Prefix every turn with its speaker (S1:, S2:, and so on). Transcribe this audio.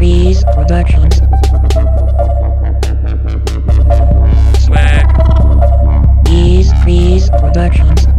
S1: Freeze Productions.
S2: Swag.
S1: Ease Freeze Productions.